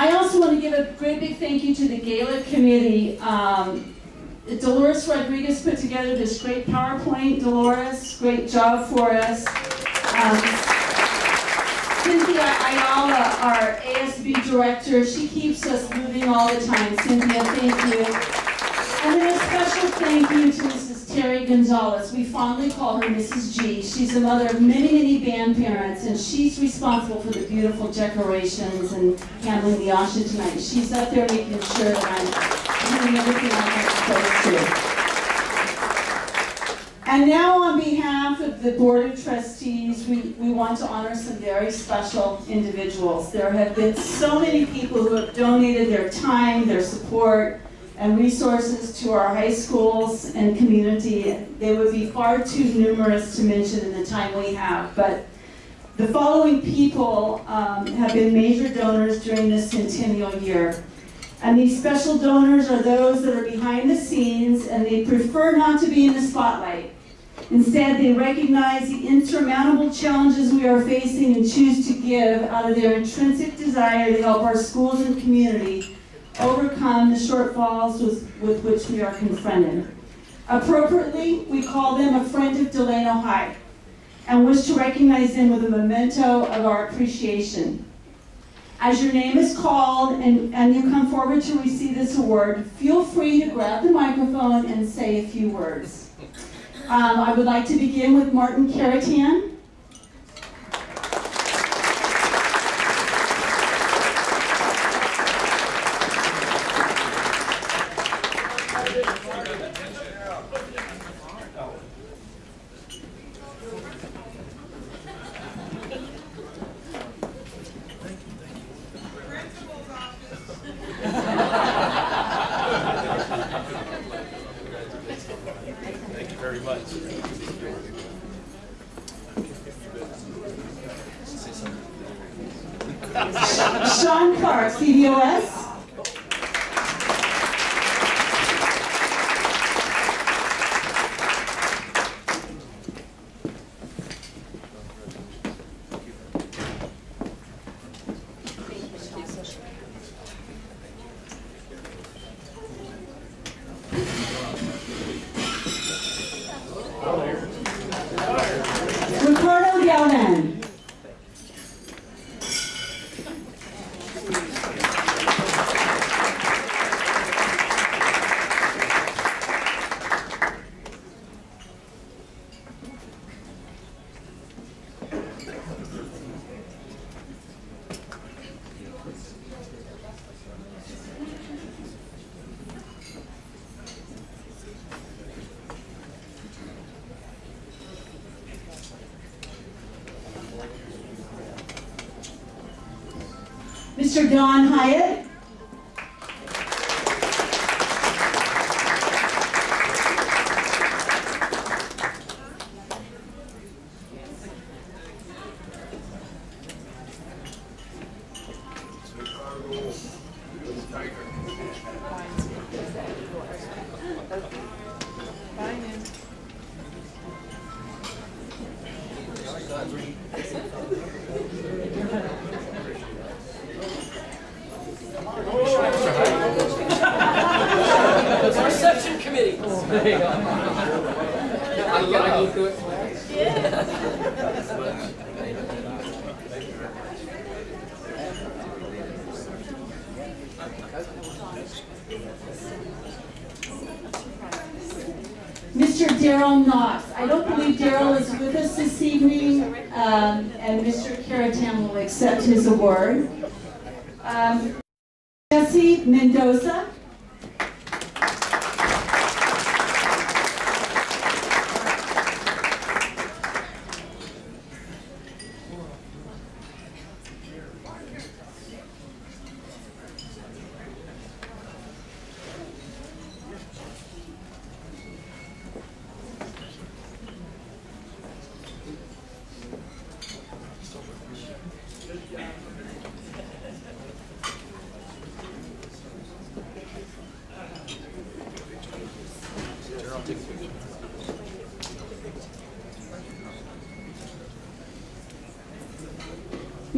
I also want to give a great big thank you to the Gala Committee. Um, Dolores Rodriguez put together this great PowerPoint. Dolores, great job for us. Um, Cynthia Ayala, our ASB director, she keeps us moving all the time. Cynthia, thank you. And then a special thank you to Mrs. Terry Gonzalez. We fondly call her Mrs. G. She's the mother of many, many band parents, and she's responsible for the beautiful decorations and handling the Asha tonight. She's up there making sure that I'm doing everything I'm supposed to. And now on behalf of the Board of Trustees, we, we want to honor some very special individuals. There have been so many people who have donated their time, their support, and resources to our high schools and community. They would be far too numerous to mention in the time we have, but the following people um, have been major donors during this centennial year. And these special donors are those that are behind the scenes and they prefer not to be in the spotlight. Instead, they recognize the insurmountable challenges we are facing and choose to give out of their intrinsic desire to help our schools and community overcome the shortfalls with, with which we are confronted. Appropriately, we call them a friend of Delano High and wish to recognize them with a memento of our appreciation. As your name is called and, and you come forward to receive this award, feel free to grab the microphone and say a few words. Um, I would like to begin with Martin Caratan. Thank you very much. Sean Clark, CBOS. Ricardo Galvan. Mr. Don Hyatt. The Daryl Knox. I don't believe Daryl is with us this evening, um, and Mr. Caratan will accept his award. Um, Jesse Mendoza.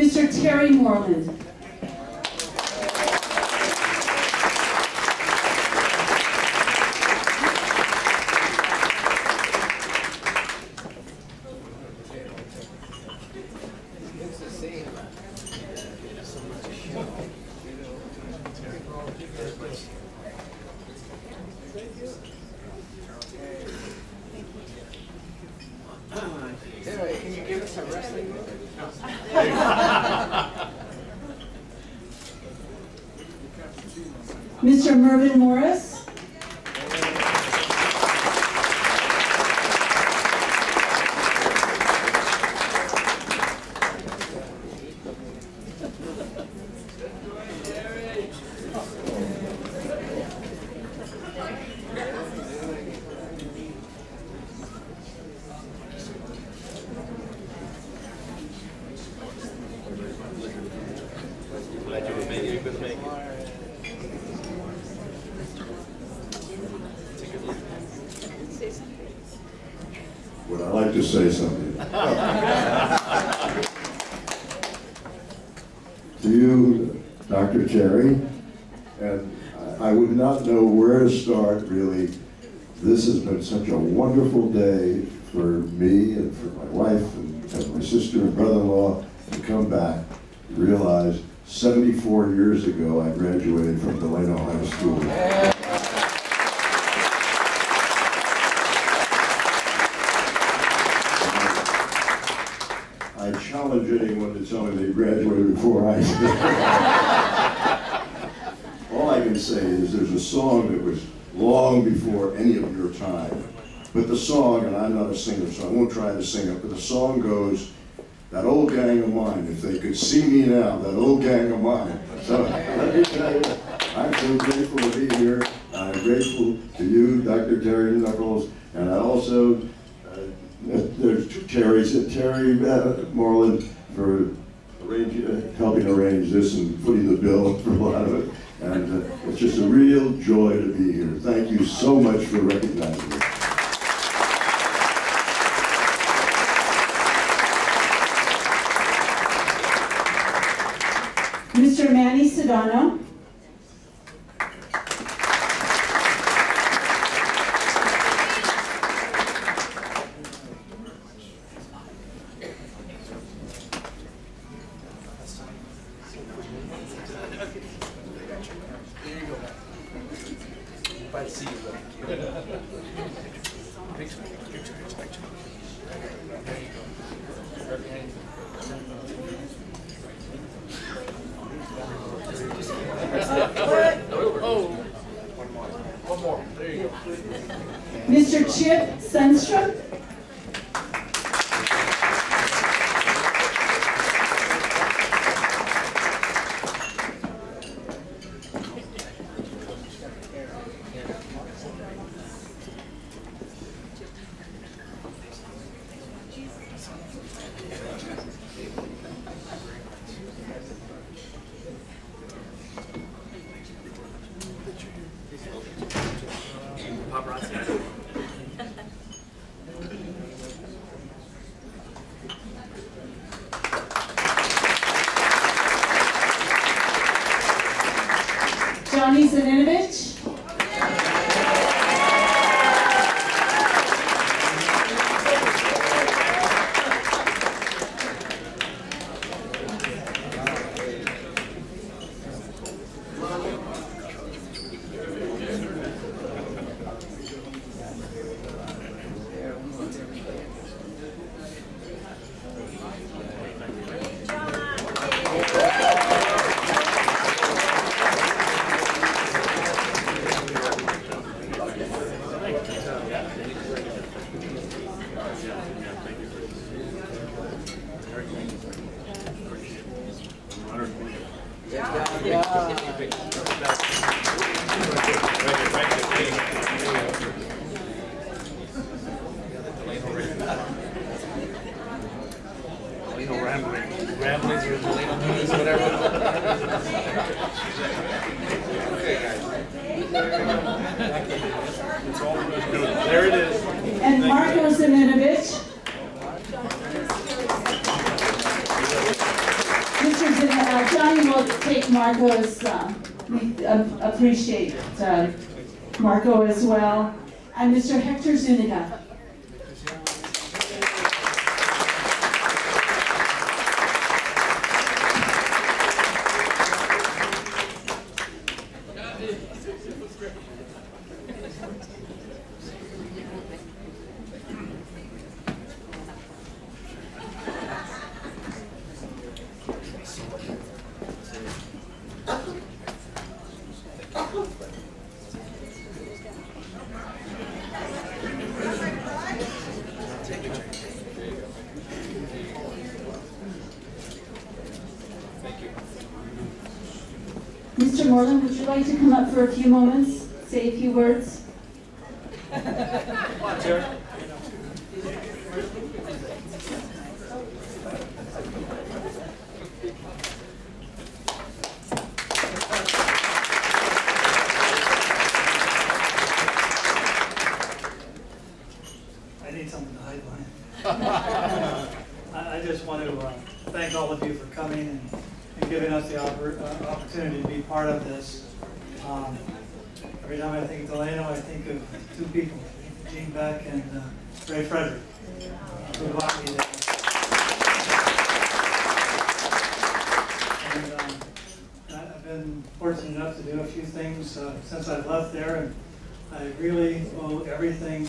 Mr. Terry Moreland. Mervyn Morris. Glad you were made it. You could make it. Would I like to say something? To you, Dr. Terry, and I I would not know where to start, really. This has been such a wonderful day for me and for my wife and and my sister and brother-in-law to come back, and realize 74 years ago, I graduated from Delano High School. I challenge anyone to tell me they graduated before I did. All I can say is there's a song that was long before any of your time. But the song, and I'm not a singer, so I won't try to sing it, but the song goes, that old gang of mine, if they could see me now, that old gang of mine. So let me tell you, I'm so grateful to be here. I'm grateful to you, Dr. Terry Knuckles, and I also uh, there's two Terrys, Terry uh, Moreland for arrange, uh, helping arrange this and footing the bill for a lot of it. And uh, it's just a real joy to be here. Thank you so much for recognizing me. Mr. Manny Sedano. Glad to see you. Picture, picture, picture, picture. Oh. One more, there you go. Mr. Chip Sundstrom. Delano rambling, ramblings or Delano news, whatever. There it is. And. Zan, uh, Johnny will take Marco's, uh, we appreciate, uh, Marco as well. And Mr. Hector Zuniga. Would you like to come up for a few moments, say a few words? I need something to hide behind. I, I just want to uh, thank all of you for coming and, and giving us the oppor- uh, opportunity to be part of this. Um, every time I think of Delano, I two people, Gene Beck and uh, Ray Frederick. And um, I- I've been fortunate enough to do a few things uh, since I've left there, and I really owe everything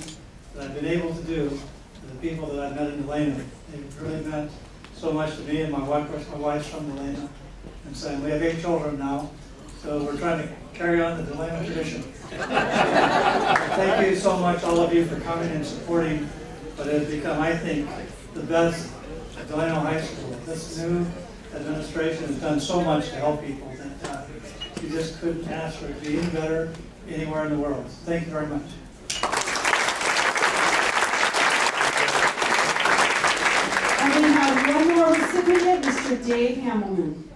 that I've been able to do to the people that I've met in Delano. They've really meant so much to me and my wife, of course, my wife's from Delano. And so we have eight children now, so we're trying to carry on the Delano tradition. Thank you so much, all of you, for coming and supporting what has become, I think, the best Delano High School. This new administration has done so much to help people that uh, you just couldn't ask for it to be any better anywhere in the world. Thank you very much. And we have one more recipient, Mr. Dave Hamelman.